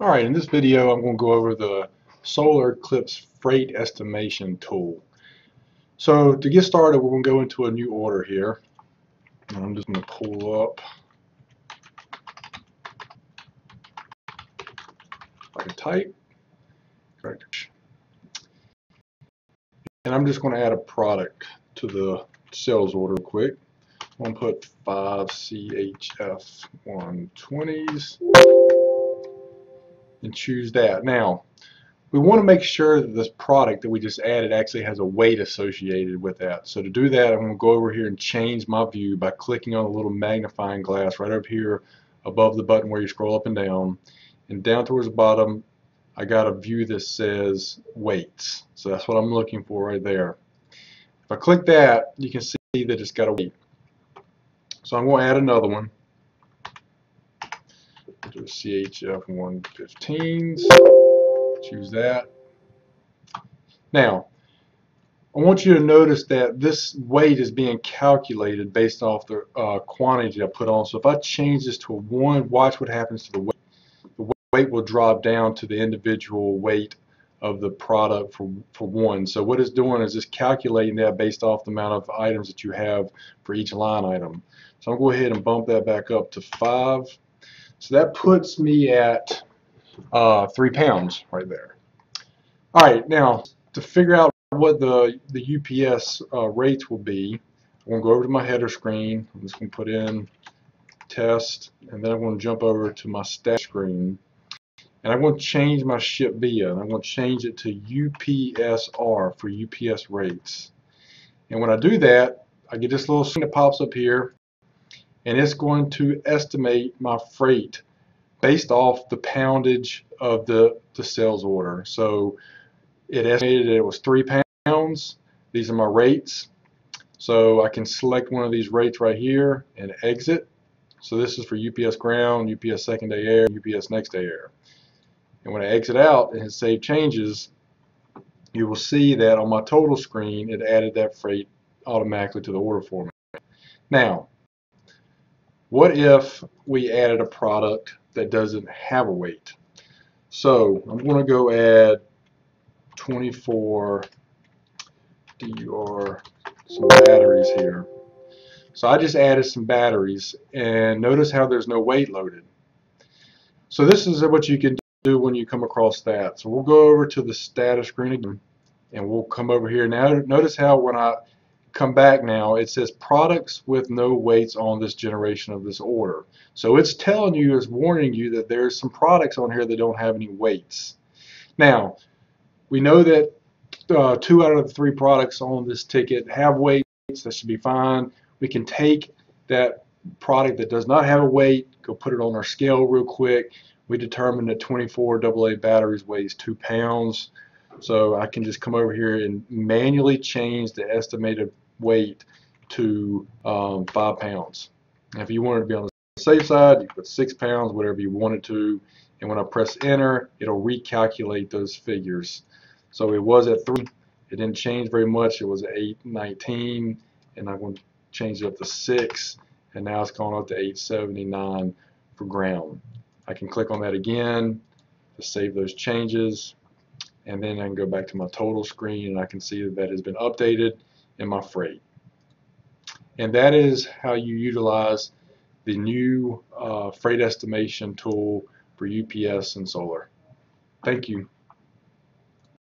Alright, in this video I'm going to go over the Solar Eclipse Freight Estimation Tool. So to get started we're going to go into a new order here. I'm just going to pull up I can type. And I'm just going to add a product to the sales order quick. I'm going to put 5 CHF 120s and choose that. Now, we want to make sure that this product that we just added actually has a weight associated with that. So to do that, I'm going to go over here and change my view by clicking on the little magnifying glass right up here above the button where you scroll up and down. And down towards the bottom, I got a view that says weights. So that's what I'm looking for right there. If I click that, you can see that it's got a weight. So I'm going to add another one do CHF 115s, choose that. Now, I want you to notice that this weight is being calculated based off the uh, quantity I put on. So if I change this to a 1, watch what happens to the weight. The weight will drop down to the individual weight of the product for, for 1. So what it's doing is it's calculating that based off the amount of items that you have for each line item. So I'm going to go ahead and bump that back up to 5. So that puts me at uh, three pounds right there. All right, now to figure out what the, the UPS uh, rates will be, I'm going to go over to my header screen. I'm just going to put in test, and then I'm going to jump over to my stat screen. And I'm going to change my ship via, and I'm going to change it to UPSR for UPS rates. And when I do that, I get this little screen that pops up here and it's going to estimate my freight based off the poundage of the, the sales order. So it estimated it was three pounds. These are my rates. So I can select one of these rates right here and exit. So this is for UPS ground, UPS second day air, UPS next day air. And when I exit out and hit save changes, you will see that on my total screen it added that freight automatically to the order format. Now, what if we added a product that doesn't have a weight? So I'm going to go add 24 DUR some batteries here. So I just added some batteries and notice how there's no weight loaded. So this is what you can do when you come across that. So we'll go over to the status screen again and we'll come over here. Now notice how when I come back now, it says products with no weights on this generation of this order. So it's telling you, it's warning you that there's some products on here that don't have any weights. Now, we know that uh, two out of the three products on this ticket have weights. That should be fine. We can take that product that does not have a weight, go put it on our scale real quick. We determine that 24 AA batteries weighs two pounds. So I can just come over here and manually change the estimated weight to um, five pounds. And if you wanted to be on the safe side, you put six pounds, whatever you wanted to. And when I press enter, it'll recalculate those figures. So it was at three. It didn't change very much. It was 819, and I'm going to change it up to six, and now it's gone up to 879 for ground. I can click on that again to save those changes and then I can go back to my total screen and I can see that that has been updated in my freight. And that is how you utilize the new uh, freight estimation tool for UPS and solar. Thank you.